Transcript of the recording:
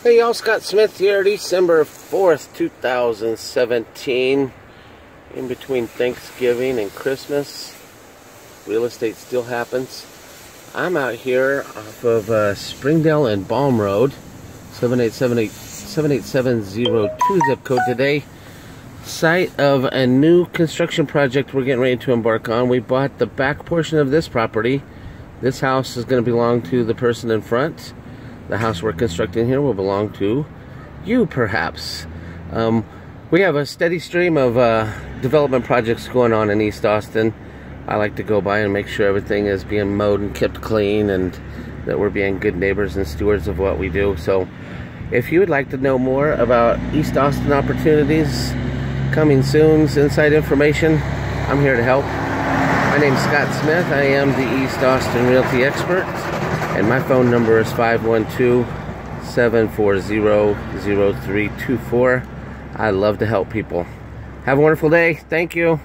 Hey y'all, Scott Smith here, December 4th, 2017. In between Thanksgiving and Christmas, real estate still happens. I'm out here off of uh, Springdale and Bolm Road, 78702 zip code today. Site of a new construction project we're getting ready to embark on. We bought the back portion of this property. This house is going to belong to the person in front the house we're constructing here will belong to you, perhaps. Um, we have a steady stream of uh, development projects going on in East Austin. I like to go by and make sure everything is being mowed and kept clean and that we're being good neighbors and stewards of what we do. So if you would like to know more about East Austin opportunities, coming soon, inside information, I'm here to help. My name's Scott Smith. I am the East Austin Realty Expert. And my phone number is 512-740-0324. I love to help people. Have a wonderful day. Thank you.